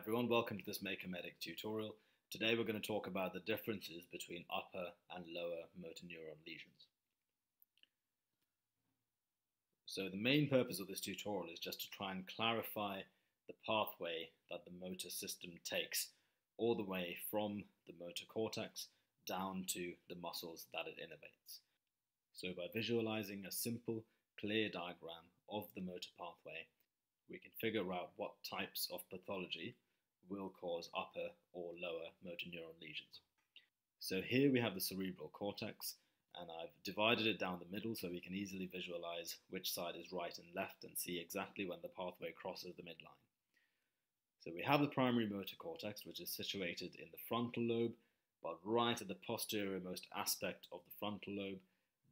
everyone, welcome to this Make a Medic tutorial. Today we're going to talk about the differences between upper and lower motor neuron lesions. So the main purpose of this tutorial is just to try and clarify the pathway that the motor system takes all the way from the motor cortex down to the muscles that it innervates. So by visualizing a simple, clear diagram of the motor pathway, we can figure out what types of pathology will cause upper or lower motor neuron lesions. So here we have the cerebral cortex, and I've divided it down the middle so we can easily visualize which side is right and left and see exactly when the pathway crosses the midline. So we have the primary motor cortex, which is situated in the frontal lobe, but right at the posterior most aspect of the frontal lobe,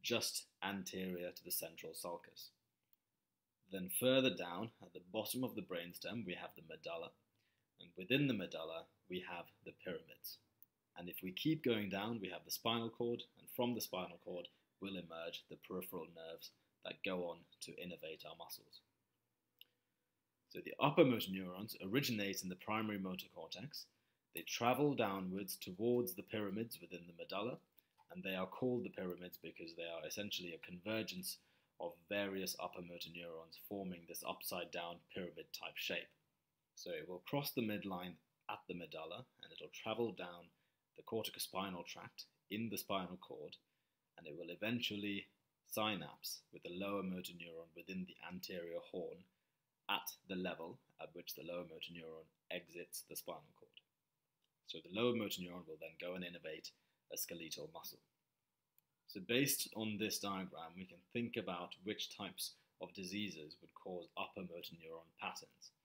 just anterior to the central sulcus. Then further down, at the bottom of the brainstem, we have the medulla, and within the medulla, we have the pyramids. And if we keep going down, we have the spinal cord, and from the spinal cord will emerge the peripheral nerves that go on to innervate our muscles. So the upper motor neurons originate in the primary motor cortex. They travel downwards towards the pyramids within the medulla, and they are called the pyramids because they are essentially a convergence of various upper motor neurons forming this upside down pyramid type shape. So it will cross the midline at the medulla and it'll travel down the corticospinal tract in the spinal cord and it will eventually synapse with the lower motor neuron within the anterior horn at the level at which the lower motor neuron exits the spinal cord. So the lower motor neuron will then go and innervate a skeletal muscle. So based on this diagram, we can think about which types of diseases would cause upper motor neuron patterns.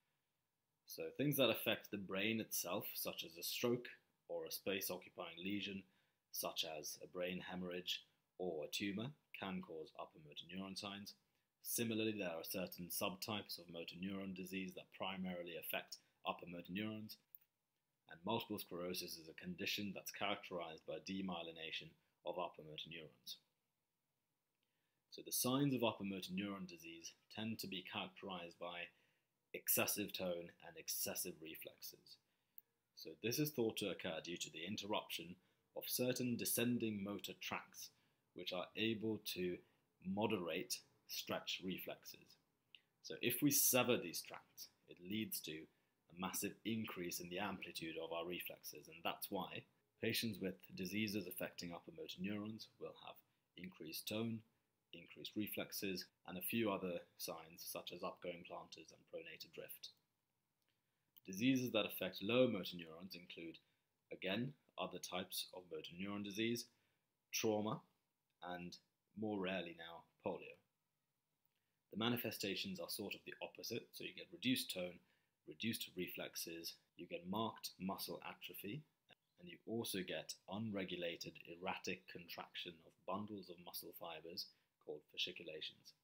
So things that affect the brain itself, such as a stroke or a space-occupying lesion, such as a brain hemorrhage or a tumor, can cause upper motor neuron signs. Similarly, there are certain subtypes of motor neuron disease that primarily affect upper motor neurons, and multiple sclerosis is a condition that's characterized by demyelination of upper motor neurons. So the signs of upper motor neuron disease tend to be characterized by excessive tone and excessive reflexes. So this is thought to occur due to the interruption of certain descending motor tracts which are able to moderate stretch reflexes. So if we sever these tracts, it leads to a massive increase in the amplitude of our reflexes and that's why Patients with diseases affecting upper motor neurons will have increased tone, increased reflexes, and a few other signs such as upgoing plantars and pronator drift. Diseases that affect lower motor neurons include, again, other types of motor neuron disease, trauma, and more rarely now, polio. The manifestations are sort of the opposite, so you get reduced tone, reduced reflexes, you get marked muscle atrophy, and you also get unregulated erratic contraction of bundles of muscle fibers called fasciculations.